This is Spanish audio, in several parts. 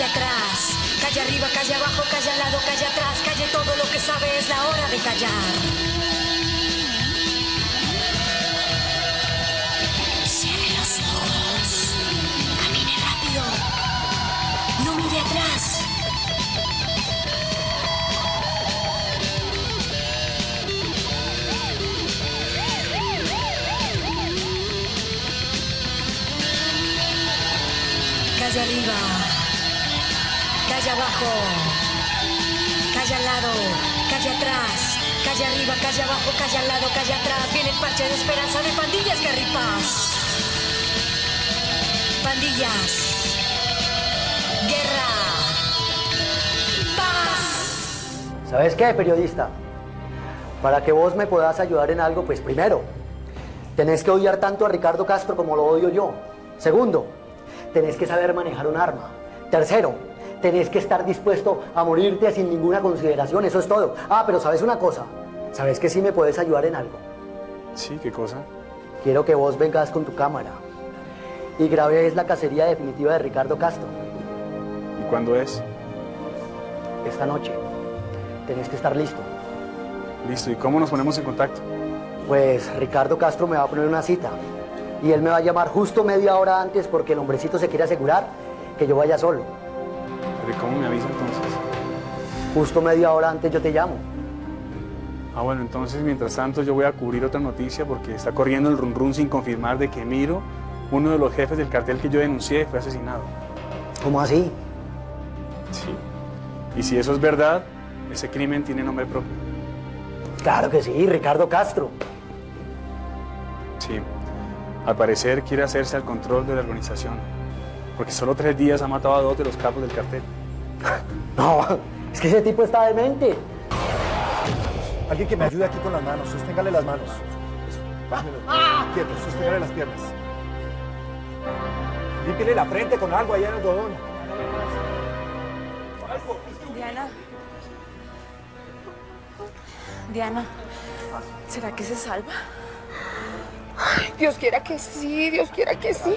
calle atrás, calle arriba, calle abajo, calle al lado, calle atrás, calle todo lo que sabe es la hora de callar. Cierre los ojos, camine rápido, no mire atrás. Calle arriba, calle abajo, calle al lado, calle atrás, calle arriba, calle abajo, calle al lado, calle atrás. Viene el parche de esperanza de pandillas garripas. Pandillas. Guerra. Paz. ¿Sabes qué, periodista? Para que vos me puedas ayudar en algo, pues primero, tenés que odiar tanto a Ricardo Castro como lo odio yo. Segundo, tenés que saber manejar un arma. Tercero, tenés que estar dispuesto a morirte sin ninguna consideración, eso es todo. Ah, pero sabes una cosa, sabes que sí me puedes ayudar en algo. Sí, ¿qué cosa? Quiero que vos vengas con tu cámara y grabes la cacería definitiva de Ricardo Castro. ¿Y cuándo es? Esta noche. Tenés que estar listo. Listo, ¿y cómo nos ponemos en contacto? Pues Ricardo Castro me va a poner una cita y él me va a llamar justo media hora antes porque el hombrecito se quiere asegurar que yo vaya solo. ¿Pero y cómo me avisa entonces? Justo media hora antes yo te llamo. Ah, bueno, entonces mientras tanto yo voy a cubrir otra noticia porque está corriendo el run run sin confirmar de que Miro, uno de los jefes del cartel que yo denuncié, fue asesinado. ¿Cómo así? Sí. Y si eso es verdad, ese crimen tiene nombre propio. Claro que sí, Ricardo Castro. Sí. Al parecer quiere hacerse al control de la organización. Porque solo tres días ha matado a dos de los capos del cartel. No, es que ese tipo está demente. Alguien que me ayude aquí con las manos, sosténgale las manos. Bájelo. Quieto, sosténgale las piernas. Límpiele la frente con algo allá en el algodón. Diana. Diana, ¿será que se salva? Ay, Dios quiera que sí, Dios quiera que sí.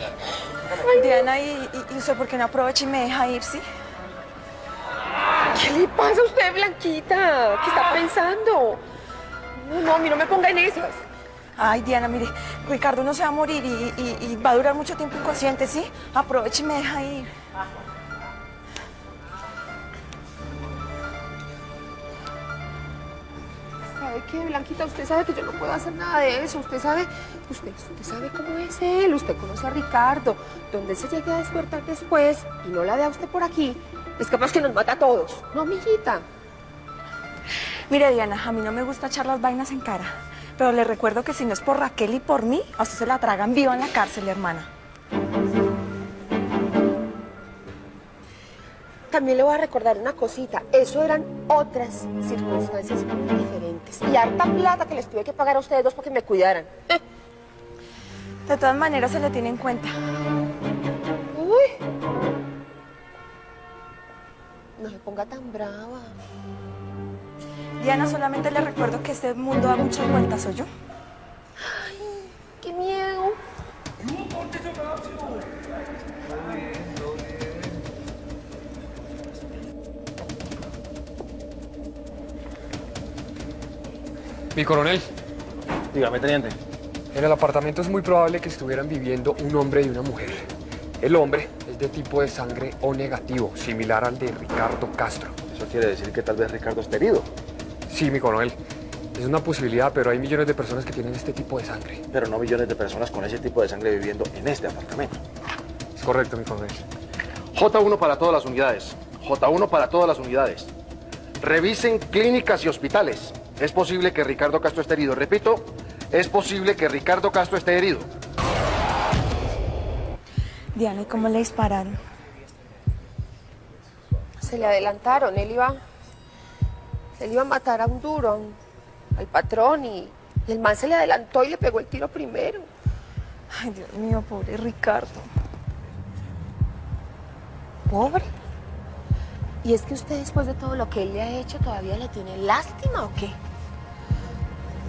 Diana, ¿y, y, y usted por qué no aprovecha y me deja ir, sí? ¿Qué le pasa a usted, Blanquita? ¿Qué está pensando? No, no, a mí no me ponga en esas. Ay, Diana, mire, Ricardo no se va a morir y, y- y va a durar mucho tiempo inconsciente, ¿sí? Aprovecha y me deja ir. ¿Sabe qué, Blanquita? Usted sabe que yo no puedo hacer nada de eso. Usted sabe, usted, usted sabe cómo es él. Usted conoce a Ricardo. Donde se llegue a despertar después y no la vea usted por aquí, es capaz que nos mata a todos. No, amiguita. Mire, Diana, a mí no me gusta echar las vainas en cara. Pero le recuerdo que si no es por Raquel y por mí, a usted se la tragan viva en la cárcel, hermana. También le voy a recordar una cosita. Eso eran otras circunstancias muy diferentes. Y harta plata que les tuve que pagar a ustedes dos para que me cuidaran. De todas maneras, se le tiene en cuenta. Ponga tan brava. Diana, solamente le recuerdo que este mundo da muchas vueltas, ¿soy yo? ¡Qué miedo! Mi coronel, Dígame, teniente. en el apartamento es muy probable que estuvieran viviendo un hombre y una mujer. El hombre es de tipo de sangre O negativo, similar al de Ricardo Castro. Eso quiere decir que tal vez Ricardo está herido. Sí, mi coronel. Es una posibilidad, pero hay millones de personas que tienen este tipo de sangre. Pero no millones de personas con ese tipo de sangre viviendo en este apartamento. Es correcto, mi coronel. J1 para todas las unidades. J1 para todas las unidades. Revisen clínicas y hospitales. Es posible que Ricardo Castro esté herido. Repito, es posible que Ricardo Castro esté herido. Diana, ¿y cómo le dispararon? Se le adelantaron. Él iba. Él iba a matar a un duro, a un- al patrón, y, y el man se le adelantó y le pegó el tiro primero. Ay, Dios mío, pobre Ricardo. Pobre. ¿Y es que usted, después de todo lo que él le ha hecho, todavía le tiene lástima o qué?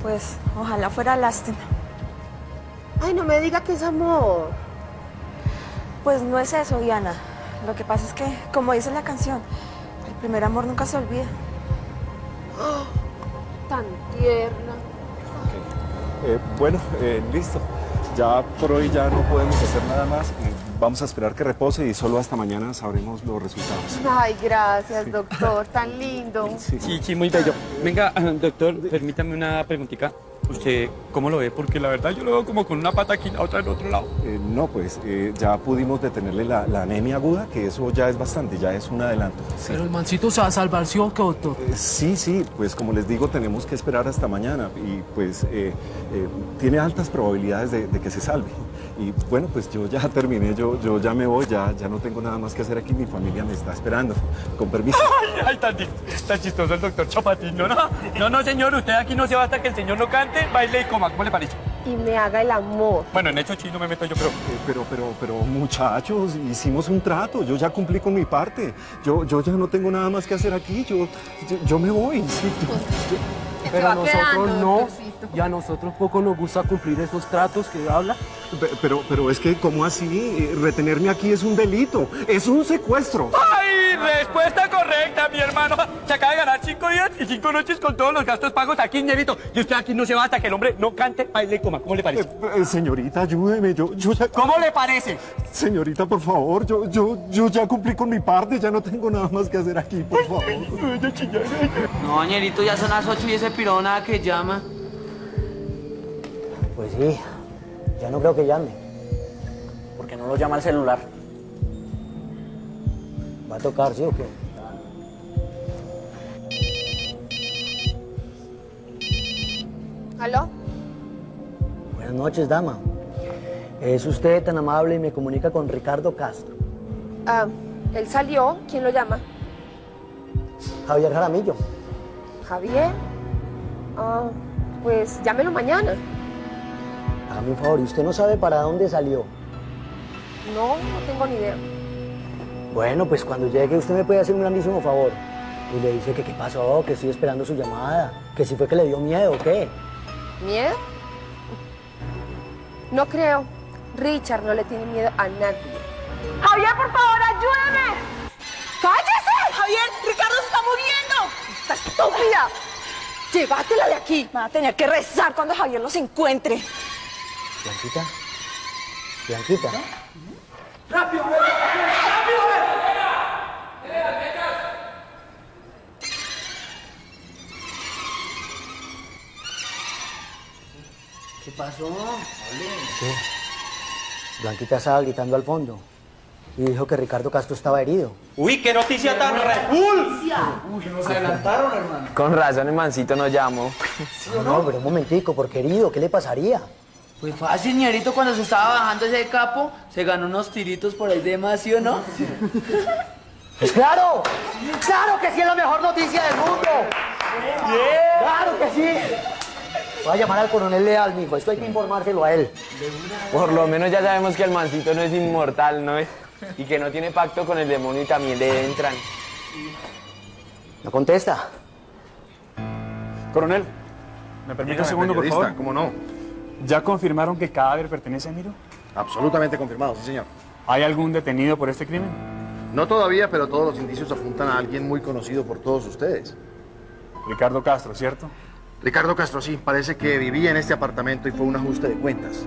Pues, ojalá fuera lástima. Ay, no me diga que es amor. Pues no es eso, Diana. Lo que pasa es que, como dice la canción, el primer amor nunca se olvida. Tan tierna. Eh, bueno, eh, listo. Ya por hoy ya no podemos hacer nada más. Eh, Vamos a esperar que repose y solo hasta mañana sabremos los resultados. Ay, gracias, doctor. Tan lindo. Sí. Sí, sí, muy bello. Venga, doctor, permítame una preguntita. ¿Usted cómo lo ve? Porque la verdad yo lo veo como con una pata aquí y la otra en otro lado. Eh, no, pues eh, ya pudimos detenerle la, la anemia aguda, que eso ya es bastante, ya es un adelanto. Sí. Pero el mancito se va a salvar, ¿sí o qué, doctor? Eh, Sí, sí, pues como les digo, tenemos que esperar hasta mañana y pues eh, eh, tiene altas probabilidades de, de que se salve. Y bueno, pues yo ya terminé, yo, yo ya me voy, ya, ya no tengo nada más que hacer aquí, mi familia me está esperando. Con permiso. Ay, ay, tan, tan chistoso el doctor Chapatín. No, no, no, no, señor, usted aquí no se va hasta que el señor no cante, baile y coma. ¿Cómo le parece? Y me haga el amor. Bueno, en hecho chino me meto yo, pero... Eh, Pero, pero, pero muchachos, hicimos un trato, yo ya cumplí con mi parte, yo, yo ya no tengo nada más que hacer aquí, yo, yo, yo me voy. sí, yo- yo- Pero nosotros quedando, no. Y a nosotros poco nos gusta cumplir esos tratos que habla. Pe- Pero, pero es que, ¿cómo así? Eh, Retenerme aquí es un delito, es un secuestro. ¡Ay! Respuesta correcta, mi hermano. Se acaba de ganar cinco días y cinco noches con todos los gastos pagos aquí, ñerito. Y usted aquí no se va hasta que el hombre no cante, baile y coma. ¿Cómo le Eh, parece? eh, señorita, ayúdeme, yo, yo ya... ¿Cómo le parece? Señorita, por favor, yo, yo, yo ya cumplí con mi parte, ya no tengo nada más que hacer aquí, por favor. No, bañerito, ya son las 8 y ese piro nada que llama. Pues sí, ya no creo que llame. Porque no lo llama al celular. Va a tocar, ¿sí o qué? ¿Aló? Buenas noches, dama. ¿Es usted tan amable y me comunica con Ricardo Castro? Ah, él salió. ¿Quién lo llama? Javier Jaramillo. Javier. Ah, pues llámelo mañana. Hágame un favor, ¿y usted no sabe para dónde salió? No, no tengo ni idea. Bueno, pues cuando llegue usted me puede hacer un grandísimo favor. Y le dice que qué pasó, que estoy esperando su llamada, que si fue que le dio miedo o qué. ¿Miedo? No creo. Richard no le tiene miedo a nadie. Javier, por favor, ayúdame. ¡Cállese! Javier, Ricardo se está muriendo. ¡Esta estúpida! ¡Llévatela de aquí! Van a tener que rezar cuando Javier los encuentre. Blanquita. Blanquita. ¿Qué pasó? ¿Qué? Blanquita estaba gritando al fondo y dijo que Ricardo Castro estaba herido. Uy, qué noticia tan repul. Con razón, el mancito nos llamó. No, pero un momentico, porque herido, ¿qué le pasaría? Pues fácil, ñerito, cuando se estaba bajando ese capo, se ganó unos tiritos por ahí de más, ¿sí o no? ¡Pues claro! ¡Claro que sí es la mejor noticia del mundo! ¡Claro que sí! Voy a llamar al coronel Leal, mijo. Esto hay que informárselo a él. Por lo menos ya sabemos que el mancito no es inmortal, ¿no es? Y que no tiene pacto con el demonio y también le entran. ¿No contesta? Coronel, ¿me permite un segundo, por favor? ¿Cómo no? ¿Ya confirmaron que el cadáver pertenece a Miro? Absolutamente confirmado, sí, señor. ¿Hay algún detenido por este crimen? No todavía, pero todos los indicios apuntan a alguien muy conocido por todos ustedes. Ricardo Castro, ¿cierto? Ricardo Castro, sí, parece que vivía en este apartamento y fue un ajuste de cuentas.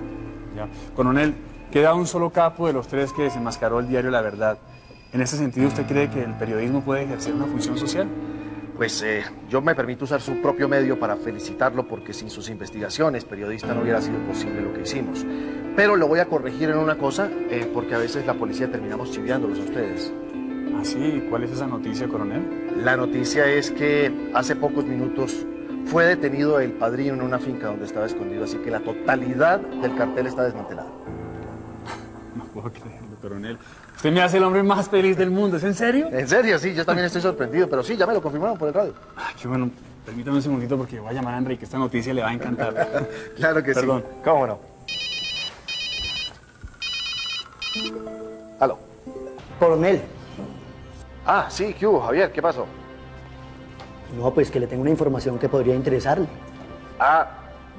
Ya. Coronel, queda un solo capo de los tres que desenmascaró el diario La Verdad. En ese sentido, ¿usted cree que el periodismo puede ejercer una función social? Pues eh, yo me permito usar su propio medio para felicitarlo porque sin sus investigaciones, periodista, no hubiera sido posible lo que hicimos. Pero lo voy a corregir en una cosa, eh, porque a veces la policía terminamos chiviándolos a ustedes. ¿Ah, sí? ¿Cuál es esa noticia, coronel? La noticia es que hace pocos minutos fue detenido el padrino en una finca donde estaba escondido, así que la totalidad del cartel está desmantelado. No puedo creerlo, coronel. Usted me hace el hombre más feliz del mundo, ¿es en serio? En serio, sí, yo también estoy sorprendido, pero sí, ya me lo confirmaron por el radio. Ay, qué bueno. Permítame un segundito porque voy a llamar a Enrique. Esta noticia le va a encantar. Claro que Perdón. sí. ¿Cómo no? Aló. Coronel. Ah, sí, ¿qué hubo, Javier? ¿Qué pasó? No, pues que le tengo una información que podría interesarle. Ah,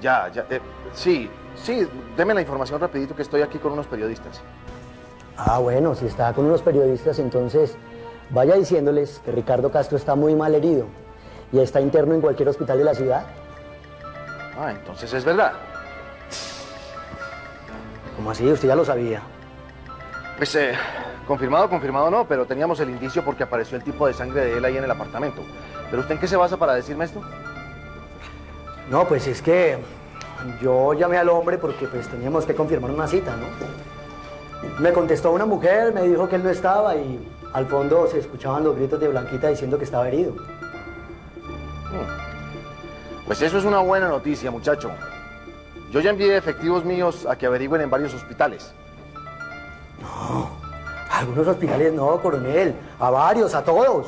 ya, ya. eh, sí, sí, deme la información rapidito que estoy aquí con unos periodistas. Ah, bueno, si está con unos periodistas, entonces vaya diciéndoles que Ricardo Castro está muy mal herido y está interno en cualquier hospital de la ciudad. Ah, entonces es verdad. ¿Cómo así? Usted ya lo sabía. Pues, eh, confirmado, confirmado no, pero teníamos el indicio porque apareció el tipo de sangre de él ahí en el apartamento. ¿Pero usted en qué se basa para decirme esto? No, pues es que yo llamé al hombre porque pues teníamos que confirmar una cita, ¿no? Me contestó una mujer, me dijo que él no estaba y al fondo se escuchaban los gritos de Blanquita diciendo que estaba herido. Pues eso es una buena noticia, muchacho. Yo ya envié efectivos míos a que averigüen en varios hospitales. No, a algunos hospitales no, coronel, a varios, a todos.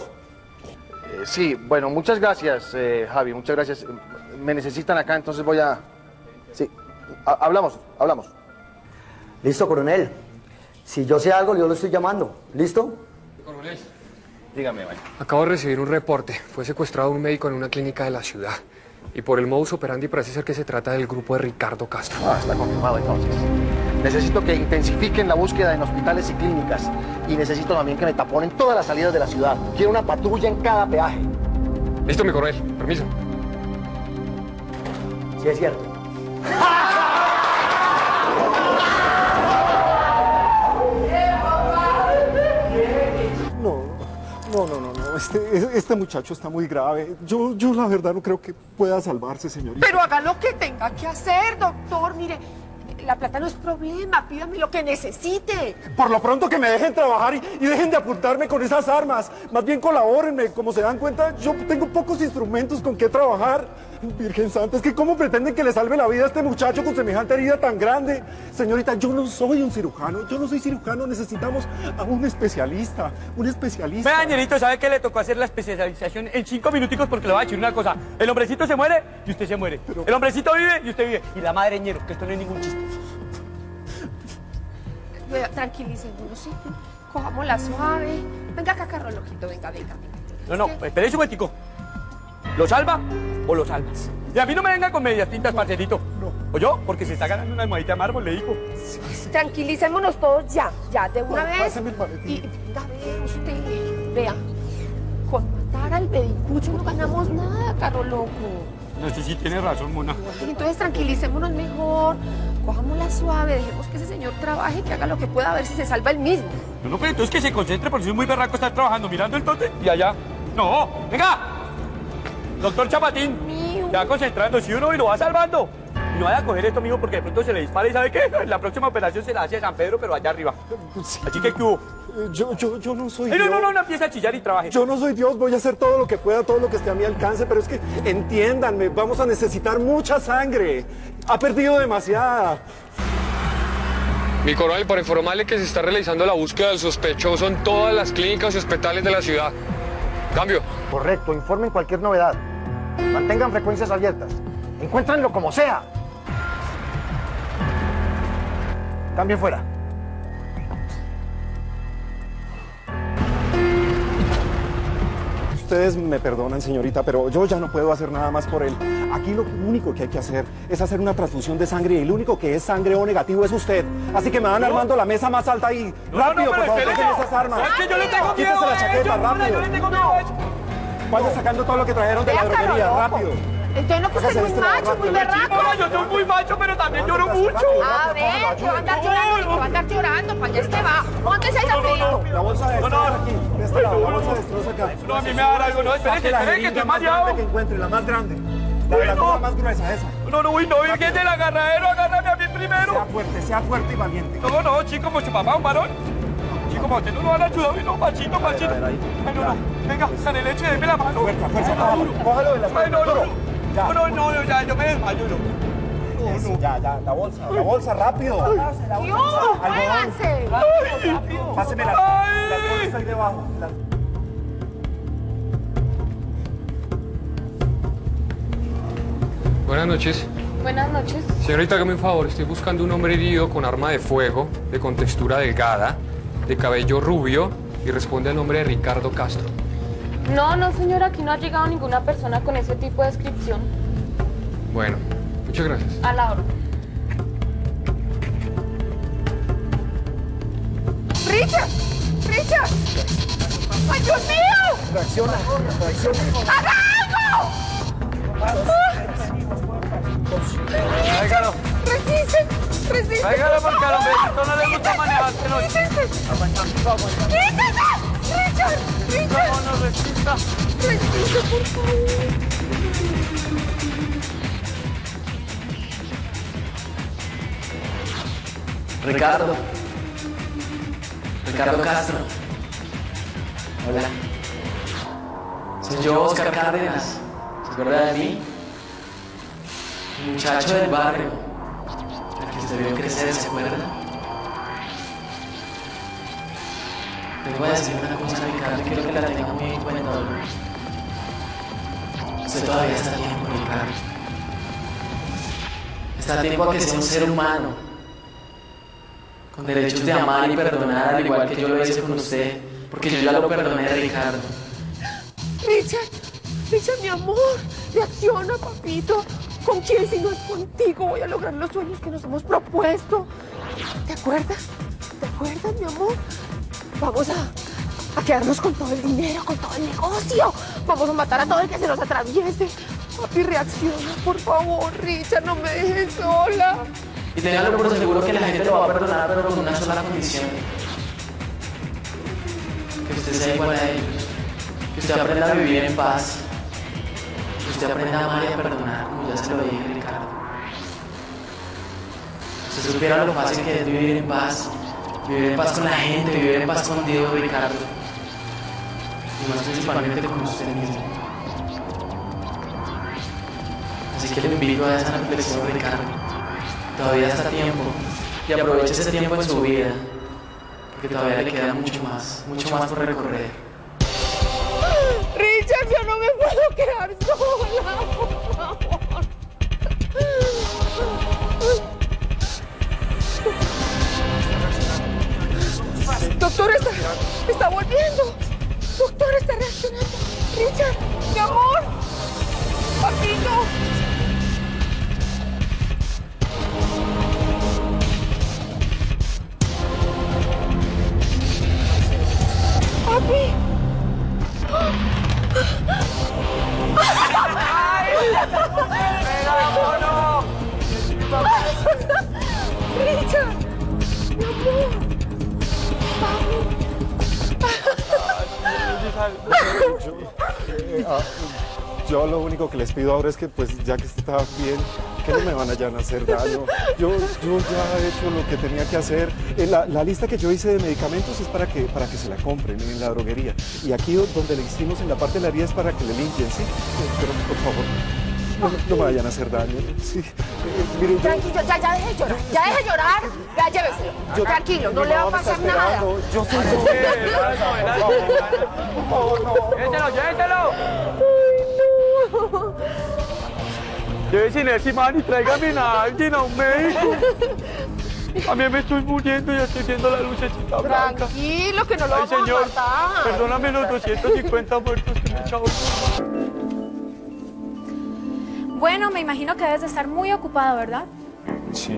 Eh, sí, bueno, muchas gracias, eh, Javi, muchas gracias. Me necesitan acá, entonces voy a... Sí, ha- hablamos, hablamos. Listo, coronel. Si yo sé algo, yo lo estoy llamando. ¿Listo? Coronel, Dígame, vaya. acabo de recibir un reporte. Fue secuestrado un médico en una clínica de la ciudad. Y por el modus operandi parece ser que se trata del grupo de Ricardo Castro. Ah, está confirmado entonces. Necesito que intensifiquen la búsqueda en hospitales y clínicas. Y necesito también que me taponen todas las salidas de la ciudad. Quiero una patrulla en cada peaje. Listo, mi coronel. Permiso. Sí, es cierto. no, no, no, no. Este, este muchacho está muy grave. Yo, yo la verdad no creo que pueda salvarse, señorita. Pero haga lo que tenga que hacer, doctor. Mire, la plata no es problema. Pídame lo que necesite. Por lo pronto que me dejen trabajar y, y dejen de apuntarme con esas armas. Más bien colabórenme. Como se dan cuenta, yo tengo pocos instrumentos con que trabajar. Virgen Santa, es que ¿cómo pretenden que le salve la vida a este muchacho con semejante herida tan grande? Señorita, yo no soy un cirujano. Yo no soy cirujano. Necesitamos a un especialista. Un especialista. Vea, ñerito, ¿sabe qué le tocó hacer la especialización en cinco minuticos? Porque le voy a decir una cosa. El hombrecito se muere y usted se muere. El hombrecito vive y usted vive. Y la madre ñero, que esto no es ningún chiste. Vea, Tranquilícenos, ¿sí? Cojámosla suave. Venga acá, Carlojito, venga, venga. No, no, espere un momentico. ¿Lo salva o lo salvas? Y a mí no me venga con medias tintas, parcerito. No. ¿O yo? Porque se está ganando una almohadita de mármol, le digo. Tranquilicémonos todos ya, ya, de una vez. pásame el maletín. Y venga, vea usted, vea. Con matar al medicucho no ganamos nada, carro loco. No sé si tiene razón, mona. Entonces tranquilicémonos mejor. Cojámosla suave, dejemos que ese señor trabaje, que haga lo que pueda, a ver si se salva él mismo. No, no, pero entonces que se concentre porque soy muy berraco estar trabajando, mirando el tote y allá. No, venga. Doctor Chapatín, ya concentrando, si uno y lo va salvando. Y no vaya a coger esto, mijo, porque de pronto se le dispara y ¿sabe qué? La próxima operación se la hace a San Pedro, pero allá arriba. Así que, ¿qué hubo? Yo, yo, yo no soy Ay, no, Dios. no, no, no empieza a chillar y trabaje. Yo no soy Dios, voy a hacer todo lo que pueda, todo lo que esté a mi alcance, pero es que entiéndanme, vamos a necesitar mucha sangre. Ha perdido demasiada. Mi coronel, para informarle que se está realizando la búsqueda del sospechoso en todas las clínicas y hospitales de la ciudad. Cambio. Correcto, informen cualquier novedad. Mantengan frecuencias abiertas. Encuéntrenlo como sea. Cambien fuera. Ustedes me perdonan, señorita, pero yo ya no puedo hacer nada más por él. Aquí lo único que hay que hacer es hacer una transfusión de sangre y el único que es sangre O negativo es usted. Así que me van armando la mesa más alta ahí. No, rápido, no, por favor, dejen esas armas. Es que yo le tengo Quítese miedo la chaqueta, mona, rápido. yo le tengo miedo. Vaya sacando todo lo que trajeron de la droguería, rápido. Entonces no que usted es Hágase muy este macho, muy rápido. berraco. Mona, yo soy muy macho, pero también lloro mucho. A ver, que va a andar llorando, que va a andar llorando, para allá es que va. Móntese ahí rapidito. La bolsa de No, no. destroza aquí. De este lado, la bolsa de destroza acá. No, a mí me va a dar algo, no, la espere, que estoy más mareado. grande que encuentre, la más grande. La de la no. más gruesa, esa. No, no, uy, no, que es del agarradero, agárrame a mí Sea primero. fuerte, sea fuerte y valiente. No, no, chico, mucho papá, un varón. Usted no lo van a ayudar, no, machito, machito. Ay, no, no, venga, Caneleche, déme la mano. Fuerza, fuerza, Ay, cójalo, duro. cójalo de las Ay, no, no, no. Ya. No, no, no, no, ya, yo me desmayo, no. Eso, ya, ya, la bolsa, la bolsa, rápido. ¡Dios, muévanse! Páseme la, la bolsa ahí debajo. La- Buenas noches. Buenas noches. Señorita, hágame un favor. Estoy buscando un hombre herido con arma de fuego, de contextura delgada, de cabello rubio y responde al nombre de Ricardo Castro. No, no, señora, aquí no ha llegado ninguna persona con ese tipo de descripción. Bueno, muchas gracias. A la hora. ¡Richard! ¡Richard! ¡Ay, Dios mío! Reacciona, reacciona. ¡Haga algo! ¡Resisten! Tráigalo porque a los no les gusta manejar de noche. ¡Quítate! ¡Richard! ¡Richard! No, no, resista. ¡Resiste, por favor! Ricardo. Ricardo Castro. Hola. Soy yo, Oscar Cárdenas. ¿Se acuerda de mí? El muchacho del barrio. Usted vio crecer, ¿se acuerda? Te voy a decir una cosa, Ricardo, y quiero que la tenga muy en cuenta. Usted todavía está a tiempo, Ricardo. Está a tiempo a que sea un ser humano con derechos de amar y perdonar, al igual que yo lo hice con usted, porque yo ya lo perdoné, Ricardo. Richard, Richard, mi amor, reacciona, papito. ¿Con quién si no es contigo voy a lograr los sueños que nos hemos propuesto? ¿Te acuerdas? ¿Te acuerdas, mi amor? Vamos a, quedarnos con todo el dinero, con todo el negocio. Vamos a matar a todo el que se nos atraviese. Papi, reacciona, por favor, Richard, no me dejes sola. Y téngalo por seguro que la gente lo va a perdonar, pero con una sola condición. Que usted sea igual a ellos. Que usted aprenda a vivir en paz. Que usted aprenda a amar y a perdonar, ya se lo dije, Ricardo. Si supiera lo fácil que es vivir en paz. Vivir en paz con la gente, vivir en paz con Dios, Ricardo. Y más principalmente con usted mismo. Así que le invito a esa reflexión, Ricardo. Todavía está a tiempo. Y aproveche ese tiempo en su vida. Porque todavía le queda mucho más, mucho más por recorrer. Richard, yo no me puedo quedar sola, Doctor, está, está volviendo. Doctor, está reaccionando. Richard, mi amor. Papito. Papi. Richard, mi amor. Yo lo único que les pido ahora es que, pues, ya que está bien, que no me van a hacer daño. Yo, yo ya he hecho lo que tenía que hacer. Eh, La, la lista que yo hice de medicamentos es para que, para que se la compren en la droguería. Y aquí donde le hicimos en la parte de la herida es para que le limpien, ¿sí? Pero, por favor, no, no me vayan a hacer daño. Sí. Eh, mire, yo- Tranquilo, ya, ya deje de llorar. Ya deje de llorar. Ya lléveselo. Yo- Tranquilo, no le va a pasar nada. esperando. Yo soy ¡Lléveselo, lléveselo! Lléveselo ese man y tráigame a alguien, a un médico. A mí me estoy muriendo y estoy viendo la lucecita blanca. Tranquilo, que no lo Ay, vamos a señor, matar. perdóname los 250 muertos que me he echado. Bueno, me imagino que debes de estar muy ocupado, ¿verdad? Sí.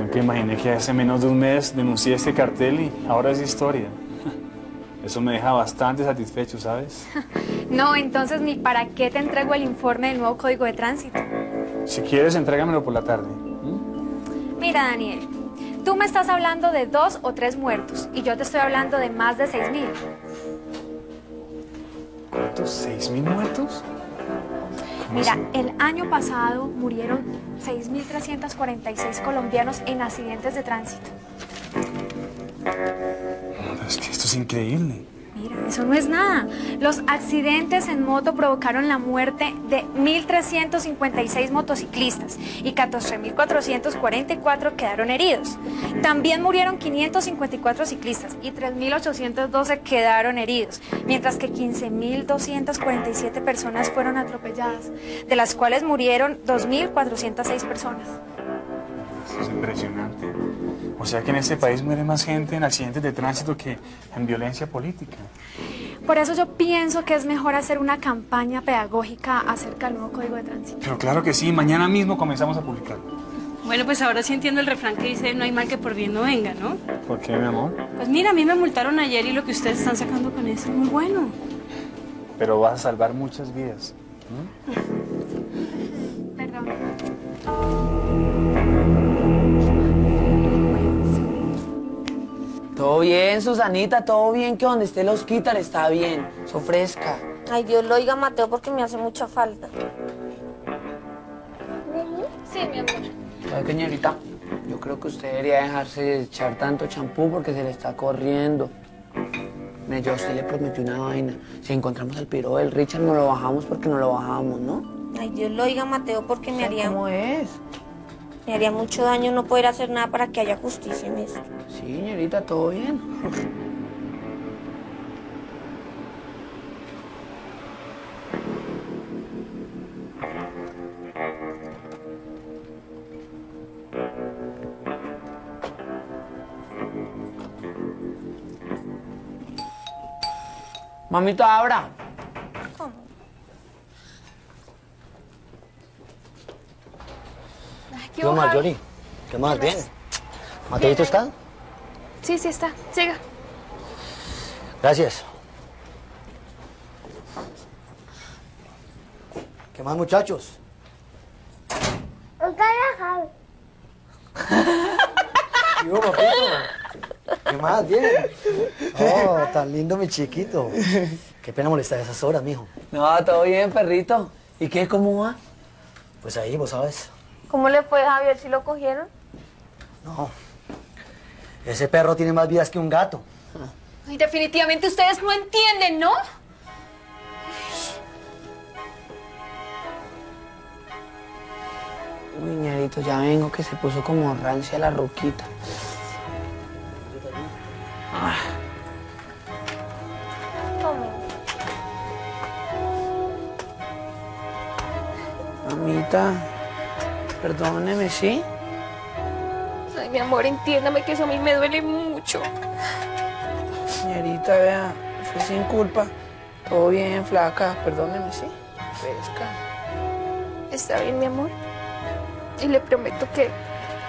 Nunca imaginé que hace menos de un mes denuncié este cartel y ahora es historia. Eso me deja bastante satisfecho, ¿sabes? No, entonces ni para qué te entrego el informe del nuevo código de tránsito. Si quieres, entrégamelo por la tarde. Mira, Daniel, tú me estás hablando de dos o tres muertos y yo te estoy hablando de más de seis mil. ¿Cuántos? ¿Seis mil muertos? ¿Cómo Mira, el año pasado murieron 6.346 colombianos en accidentes de tránsito. Es que esto es increíble. Mira, eso no es nada. Los accidentes en moto provocaron la muerte de 1.356 motociclistas y 14.444 quedaron heridos. También murieron 554 ciclistas y 3.812 quedaron heridos, mientras que 15.247 personas fueron atropelladas, de las cuales murieron 2.406 personas. Es impresionante. O sea que en este país muere más gente en accidentes de tránsito que en violencia política. Por eso yo pienso que es mejor hacer una campaña pedagógica acerca del nuevo código de tránsito. Pero claro que sí, mañana mismo comenzamos a publicarlo. Bueno, pues ahora sí entiendo el refrán que dice no hay mal que por bien no venga, ¿no? ¿Por qué, mi amor? Pues mira, a mí me multaron ayer y lo que ustedes están sacando con eso es muy bueno. Pero vas a salvar muchas vidas. Todo bien, Susanita, todo bien, que donde esté los quitar está bien. So fresca. Ay, Dios lo oiga, Mateo, porque me hace mucha falta. Sí, mi amor. ¿Sabe qué, señorita? Yo creo que usted debería dejarse de echar tanto champú porque se le está corriendo. Mire, yo sí le prometí una vaina. Si encontramos al piro del Richard, no lo bajamos porque no lo bajamos, ¿no? Ay, Dios lo oiga, Mateo, porque me haría... ¿Cómo es? Me haría mucho daño no poder hacer nada para que haya justicia en esto. Sí, señorita, todo bien. Mamita, abra. ¿Qué más, Marjorie? ¿Qué más? ¿Bien? ¿Mateito está? Sí, sí está. Siga. Gracias. ¿Qué más, muchachos? ¿Qué hubo, papito? ¿Qué más? ¿Bien? Oh, tan lindo mi chiquito. Qué pena molestar a esas horas, mijo. No, todo bien, perrito. ¿Y qué? ¿Cómo va? Pues ahí, vos sabes. ¿Cómo le fue, Javier, si lo cogieron? No. Ese perro tiene más vidas que un gato. Ay, definitivamente ustedes no entienden, ¿no? Uy, ñerito, ya vengo que se puso como rancia la roquita. Ah, mamita, perdóneme, ¿sí? Ay, mi amor, entiéndame que eso a mí me duele mucho. Señorita, vea, fue sin culpa. Todo bien, flaca, perdóneme, ¿sí? Fresca. Está bien, mi amor. Y le prometo que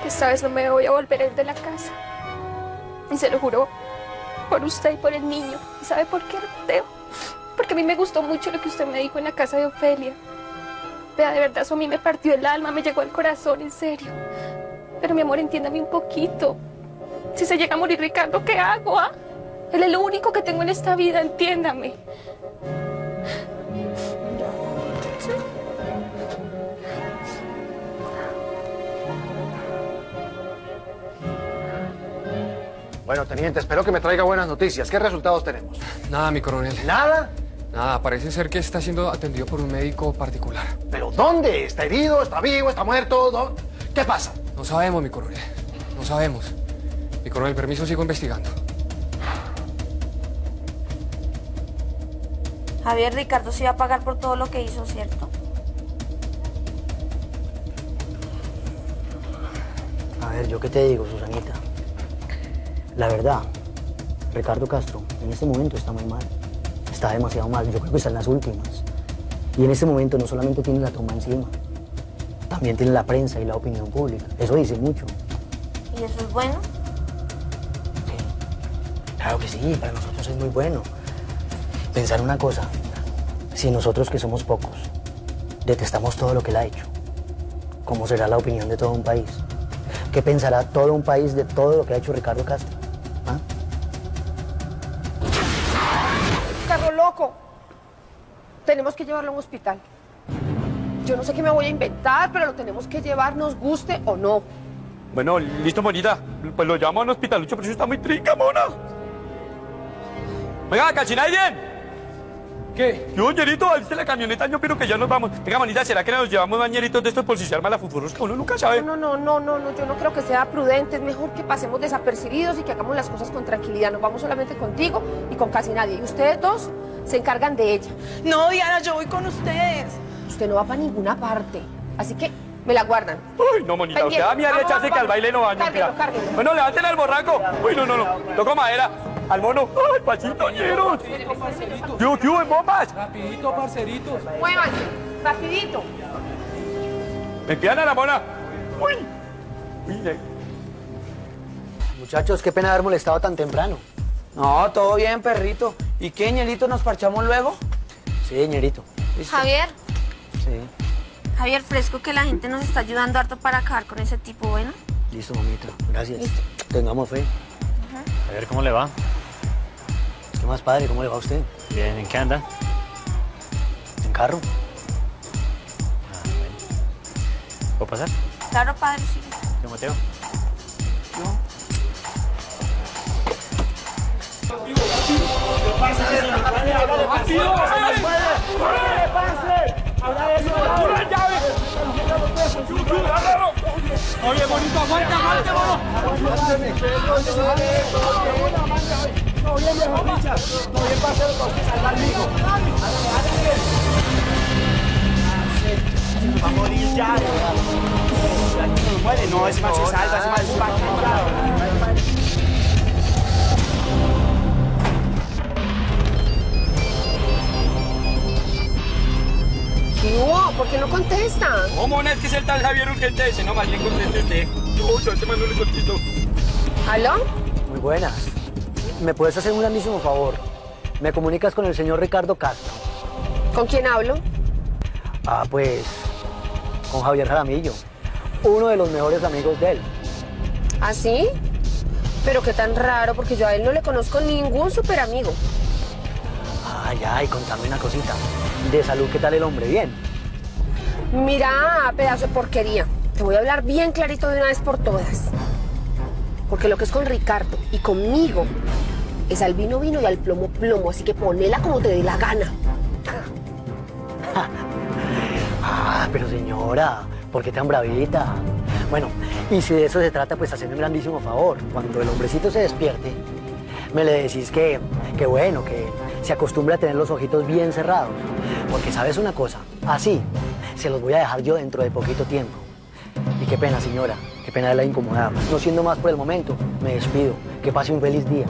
esta vez no me voy a volver a ir de la casa. Y se lo juro por usted y por el niño. ¿Y sabe por qué, Mateo? Porque a mí me gustó mucho lo que usted me dijo en la casa de Ofelia. Vea, de verdad, eso a mí me partió el alma, me llegó al corazón, en serio. Pero mi amor, entiéndame un poquito. Si se llega a morir Ricardo, ¿qué hago, ah? Él es lo único que tengo en esta vida, entiéndame. Bueno, teniente, espero que me traiga buenas noticias. ¿Qué resultados tenemos? Nada, mi coronel. ¿Nada? Nada, parece ser que está siendo atendido por un médico particular. ¿Pero dónde? ¿Está herido? ¿Está vivo? ¿Está muerto? ¿Dó- ¿Qué pasa? No sabemos, mi coronel. No sabemos. Mi coronel, permiso, sigo investigando. Javier, Ricardo sí va a pagar por todo lo que hizo, ¿cierto? A ver, ¿yo qué te digo, Susanita? La verdad, Ricardo Castro en este momento está muy mal. Está demasiado mal. Yo creo que está en las últimas. Y en este momento no solamente tiene la toma encima, también tiene la prensa y la opinión pública. Eso dice mucho. ¿Y eso es bueno? Claro que sí, para nosotros es muy bueno. Pensar una cosa, si nosotros que somos pocos detestamos todo lo que él ha hecho, ¿cómo será la opinión de todo un país? ¿Qué pensará todo un país de todo lo que ha hecho Ricardo Castro? Tenemos que llevarlo a un hospital. Yo no sé qué me voy a inventar, pero lo tenemos que llevar, nos guste o no. Bueno, listo, monita. Pues lo llamo a un hospital, pero eso está muy trinca, mona. Venga, ¿Cachinaiden? ¿Qué? Yo, ñerito, ¿viste la camioneta? Yo pero que ya nos vamos. Venga, monita, ¿será que nos llevamos bañeritos de estos por si se arma la futurosca? Uno nunca sabe. No, no, no, no, no, yo no creo que sea prudente. Es mejor que pasemos desapercibidos y que hagamos las cosas con tranquilidad. Nos vamos solamente contigo y con casi nadie. Y ustedes dos se encargan de ella. No, Diana, yo voy con ustedes. Usted no va para ninguna parte. Así que me la guardan. Uy, no, monita, usted miedo Vamos, echarse vamos, que al baile no va Cárguelo, cárguelo. Bueno, levanten al borraco. Uy, no, no, no. Toco madera. Al mono. ¡Ay, pasito, ñeros! ¿Qué, qué hubo en bombas? Rapidito, parceritos. Muévanse, rapidito. Me pidan a la mona. Uy. Muchachos, qué pena haber molestado tan temprano. No, todo bien, perrito. ¿Y qué, ñerito, nos parchamos luego? Sí, ñerito. Javier, Sí. Javier, fresco que la gente nos está ayudando harto para acabar con ese tipo, ¿bueno? Listo, mamita. Gracias. Tengamos fe. A ver cómo le va. ¿Qué más, padre? ¿Cómo le va a usted? Bien, ¿en qué anda? ¿En carro? ¿Puedo pasar? Claro, padre, sí. Yo, Mateo. Oye, bonito, aguanta, aguanta, Va a morir ya. No no, ese man se salva, es un ¿Qué hubo? ¿Por qué no contesta? ¿Cómo no es que es el tal Javier Urgente ese? No, más bien conteste. No, yo a este man no le contesto. ¿Aló? Muy buenas. ¿Me puedes hacer un grandísimo favor? ¿Me comunicas con el señor Ricardo Castro? ¿Con quién hablo? Ah, pues con Javier Jaramillo, uno de los mejores amigos de él. ¿Ah, sí? Pero qué tan raro, porque yo a él no le conozco ningún super amigo. Ay, ay, contame una cosita. De salud, ¿qué tal el hombre? Bien. Mira, pedazo de porquería. Te voy a hablar bien clarito de una vez por todas. Porque lo que es con Ricardo y conmigo es al vino vino y al plomo plomo, así que ponela como te dé la gana. Ah, pero señora, ¿por qué tan bravita? Bueno, y si de eso se trata, pues hacerme un grandísimo favor. Cuando el hombrecito se despierte, me le decís que, que bueno, que se acostumbre a tener los ojitos bien cerrados. Porque sabes una cosa, así se los voy a dejar yo dentro de poquito tiempo. Y qué pena, señora, qué pena de la incomodada. No siendo más por el momento, me despido. Que pase un feliz día.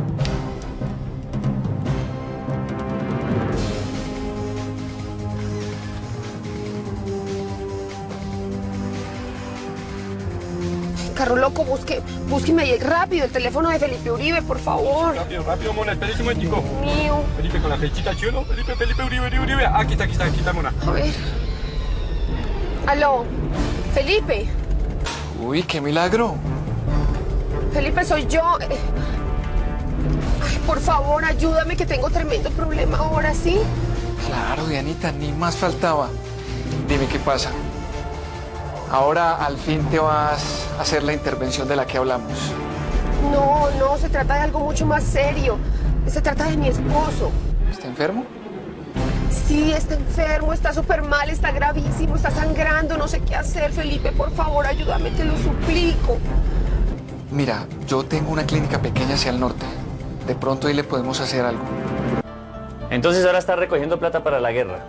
Carro loco, busque, búsqueme ahí rápido el teléfono de Felipe Uribe, por favor. Rápido, rápido, mona, espérese un momentico. Mío. Felipe, con la flechita, ¿sí o no? Felipe, Felipe, Uribe, Uribe, Uribe. Ah, Aquí está, aquí está, aquí está, mona. A ver. Aló, Felipe. Uy, qué milagro. Felipe, soy yo. Ay, por favor, ayúdame que tengo tremendo problema ahora, ¿sí? Claro, Dianita, ni más faltaba. Dime qué pasa. Ahora al fin te vas a hacer la intervención de la que hablamos. No, no, se trata de algo mucho más serio. Se trata de mi esposo. ¿Está enfermo? Sí, está enfermo, está súper mal, está gravísimo, está sangrando, no sé qué hacer. Felipe, por favor, ayúdame, te lo suplico. Mira, yo tengo una clínica pequeña hacia el norte. De pronto ahí le podemos hacer algo. Entonces ahora está recogiendo plata para la guerra.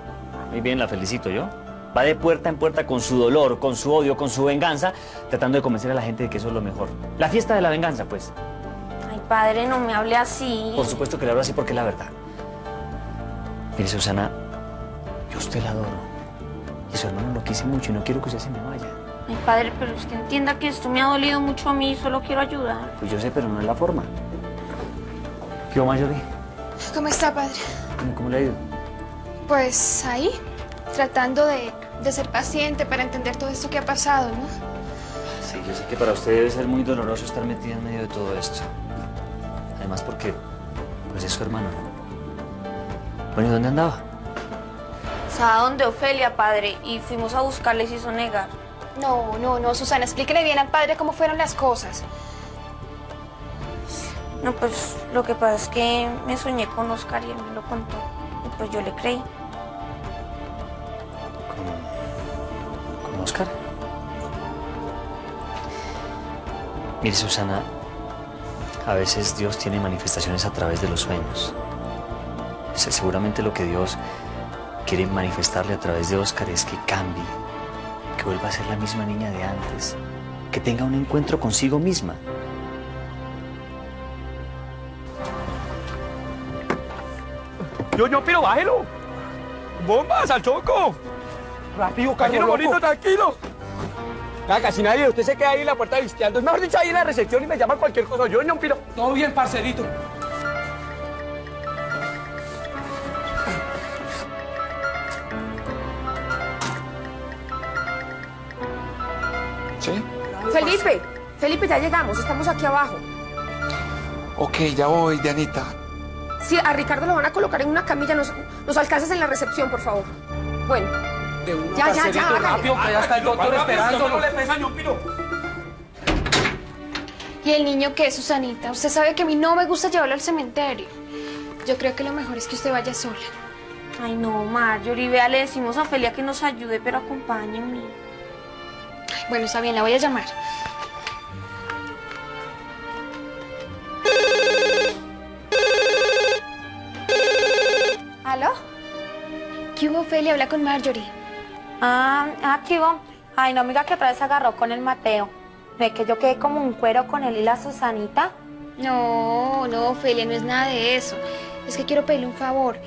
Muy bien, la felicito yo. Va de puerta en puerta con su dolor, con su odio, con su venganza, tratando de convencer a la gente de que eso es lo mejor. La fiesta de la venganza, pues. Ay, padre, no me hable así. Por supuesto que le hablo así porque es la verdad. Mire, Susana, yo a usted la adoro. Y su hermano lo quise mucho y no quiero que usted se me vaya. Ay, padre, pero es que entienda que esto me ha dolido mucho a mí, solo quiero ayudar. Pues yo sé, pero no es la forma. ¿Qué hubo, Marjorie? ¿Cómo está, padre? ¿Cómo, cómo le ha ido? Pues ahí, tratando de, de ser paciente para entender todo esto que ha pasado, ¿no? Sí, yo sé que para usted debe ser muy doloroso estar metida en medio de todo esto. Además porque, pues es su hermano. Bueno, ¿y dónde andaba? Estaba donde Ofelia, padre, y fuimos a buscarle y se hizo negar. No, no, no, Susana, explíquele bien al padre cómo fueron las cosas. No, pues lo que pasa es que me soñé con Oscar y él me lo contó. Y pues yo le creí. Mire, Susana, a veces Dios tiene manifestaciones a través de los sueños. O sea, seguramente lo que Dios quiere manifestarle a través de Oscar es que cambie, que vuelva a ser la misma niña de antes, que tenga un encuentro consigo misma. Yo, yo, pero bájelo. ¡Bombas al choco! Rápido, Tranquilo, loco. bonito, tranquilo. Ah, casi nadie, usted se queda ahí en la puerta visteando. Es mejor dicho, ahí en la recepción y me llaman cualquier cosa. Yo, un piro. Todo bien, parcerito. ¿Sí? Felipe, Felipe, ya llegamos, estamos aquí abajo. Ok, ya voy, Dianita. Sí, a Ricardo lo van a colocar en una camilla, nos, nos alcanzas en la recepción, por favor. Bueno. Ya, ya, ya, hágale. rápido, que ya está el doctor esperando. No le pesa ni un piro. ¿Y el niño qué, Susanita? Usted sabe que a mí no me gusta llevarlo al cementerio. Yo creo que lo mejor es que usted vaya sola. Ay, no, Marjorie, vea, le decimos a Ofelia que nos ayude, pero acompáñenme. Bueno, está bien, la voy a llamar. ¿Aló? ¿Qué hubo, Ofelia? Habla con Marjorie. Ah, ah, ¿qué hubo? Ay, no, amiga, que otra vez agarró con el Mateo. Ve que yo quedé como un cuero con él y la Susanita. No, no, Ofelia, no es nada de eso. Es que quiero pedirle un favor.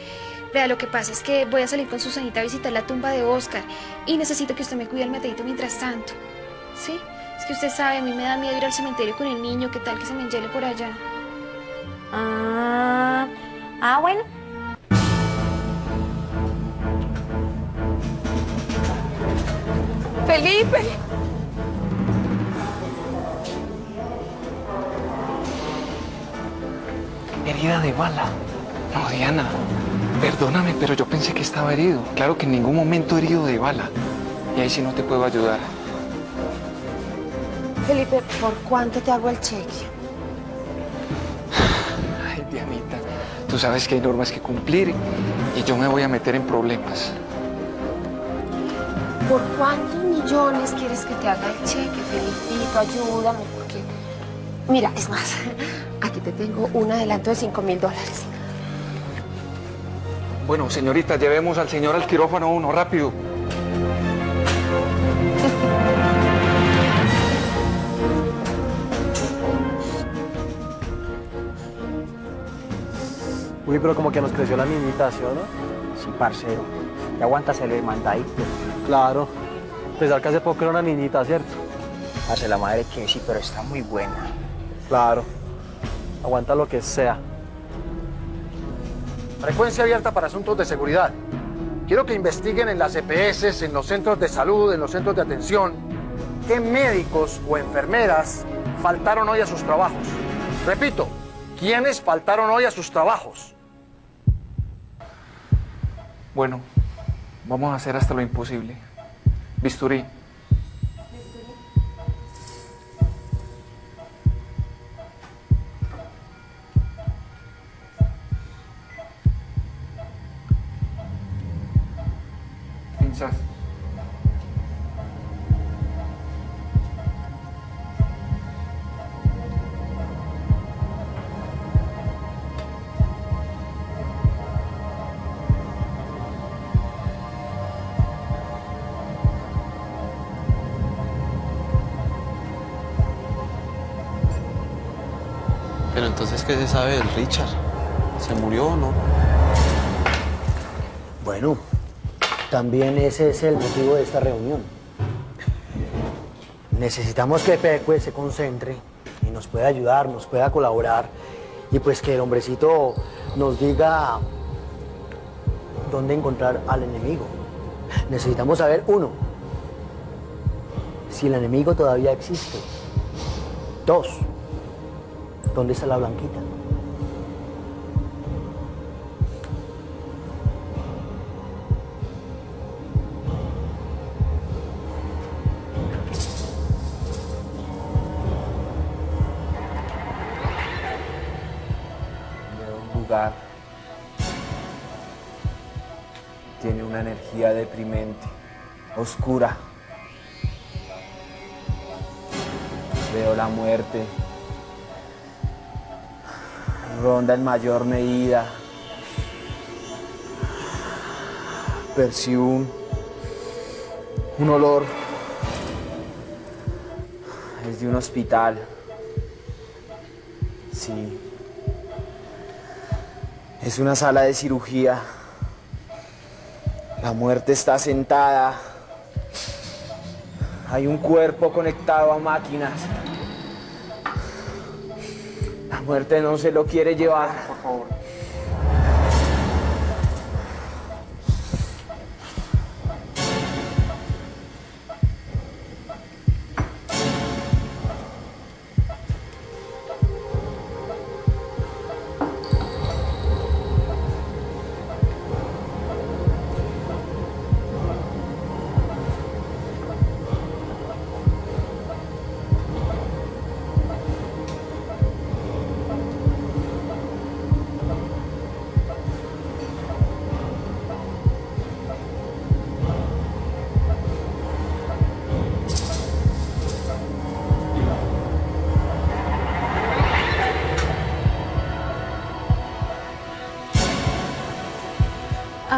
Vea, lo que pasa es que voy a salir con Susanita a visitar la tumba de Oscar y necesito que usted me cuide al Mateito mientras tanto. ¿Sí? Es que usted sabe, a mí me da miedo ir al cementerio con el niño, ¿qué tal que se me enchele por allá? Ah, ah, bueno. Felipe. Herida de bala. No, Diana, perdóname, pero yo pensé que estaba herido. Claro que en ningún momento herido de bala. Y ahí sí no te puedo ayudar. Felipe, ¿por cuánto te hago el cheque? Ay, Dianita, tú sabes que hay normas que cumplir y yo me voy a meter en problemas. ¿Por cuántos millones quieres que te haga el cheque, Felipito? Ayúdame, porque... Mira, es más, aquí te tengo un adelanto de 5 mil dólares. Bueno, señorita, llevemos al señor al quirófano uno, rápido. Uy, pero como que nos creció la niñita, ¿sí o no? Sí, parcero. ¿Te aguantas el mandadito? Claro. Pensar que hace poco era una niñita, ¿cierto? Hace la madre que sí, pero está muy buena. Claro. Aguanta lo que sea. Frecuencia abierta para asuntos de seguridad. Quiero que investiguen en las EPS, en los centros de salud, en los centros de atención, qué médicos o enfermeras faltaron hoy a sus trabajos. Repito, ¿quiénes faltaron hoy a sus trabajos? Bueno, vamos a hacer hasta lo imposible. bisturi. Bisturi. ¿Qué se sabe del Richard? ¿Se murió o no? Bueno, también ese es el motivo de esta reunión. Necesitamos que Pecue se concentre y nos pueda ayudar, nos pueda colaborar y pues que el hombrecito nos diga dónde encontrar al enemigo. Necesitamos saber, uno, si el enemigo todavía existe. Dos, ¿dónde está la blanquita? tiene una energía deprimente, oscura. Veo la muerte. Ronda en mayor medida. Percibo un, un olor. Es de un hospital. Sí. Es una sala de cirugía. La muerte está sentada. Hay un cuerpo conectado a máquinas. Muerte no se lo quiere llevar.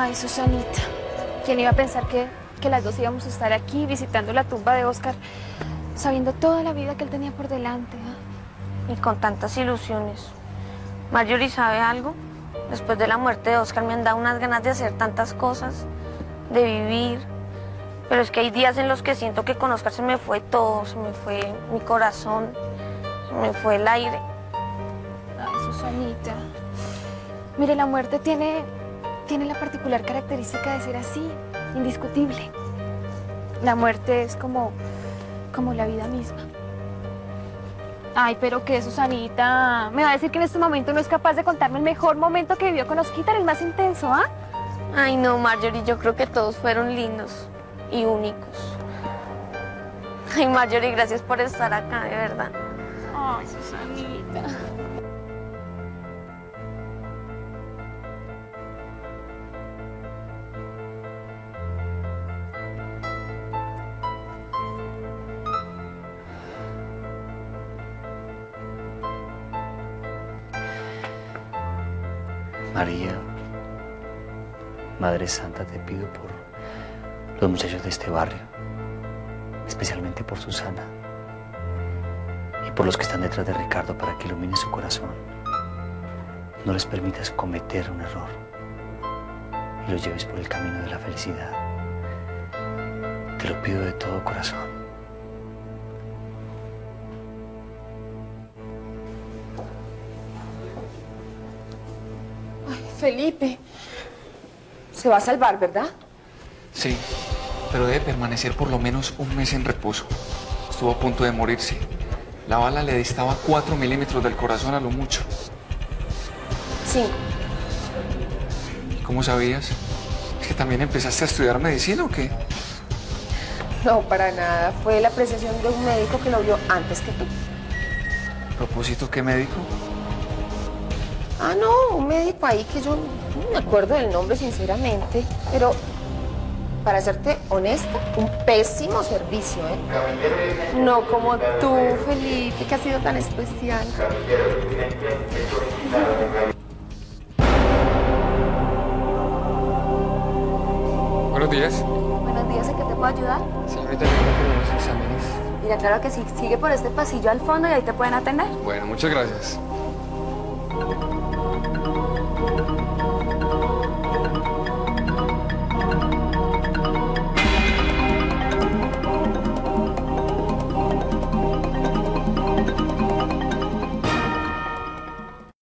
Ay, Susanita. ¿Quién iba a pensar que, que las dos íbamos a estar aquí visitando la tumba de Oscar, sabiendo toda la vida que él tenía por delante? ah? Y con tantas ilusiones. Marjorie, ¿sabe algo? Después de la muerte de Oscar me han dado unas ganas de hacer tantas cosas, de vivir. Pero es que hay días en los que siento que con Oscar se me fue todo, se me fue mi corazón, se me fue el aire. Ay, Susanita. Mire, la muerte tiene, tiene la particular característica de ser así, indiscutible. La muerte es como, como la vida misma. Ay, pero qué, Susanita. Me va a decir que en este momento no es capaz de contarme el mejor momento que vivió con Osquitar, el más intenso, ¿ah? Ay, no, Marjorie, yo creo que todos fueron lindos y únicos. Ay, Marjorie, gracias por estar acá, de verdad. Ay, Susanita. Madre Santa, te pido por los muchachos de este barrio, especialmente por Susana y por los que están detrás de Ricardo para que ilumine su corazón. No les permitas cometer un error y los lleves por el camino de la felicidad. Te lo pido de todo corazón. Felipe. Se va a salvar, ¿verdad? Sí, pero debe permanecer por lo menos un mes en reposo. Estuvo a punto de morirse. La bala le distaba 4 milímetros del corazón a lo mucho. Cinco. ¿Cómo sabías? ¿Es que también empezaste a estudiar medicina o qué? No, para nada. Fue la apreciación de un médico que lo vio antes que tú. ¿A propósito qué médico? Ah, no, un médico ahí que yo no me acuerdo del nombre, sinceramente. Pero, para serte honesta, un pésimo servicio, ¿eh? No como tú, Felipe, que has sido tan especial. Buenos días. Buenos días, ¿en qué te puedo ayudar? Señorita, yo que los exámenes. Mira, claro que sí. Sigue por este pasillo al fondo y ahí te pueden atender. Bueno, muchas gracias.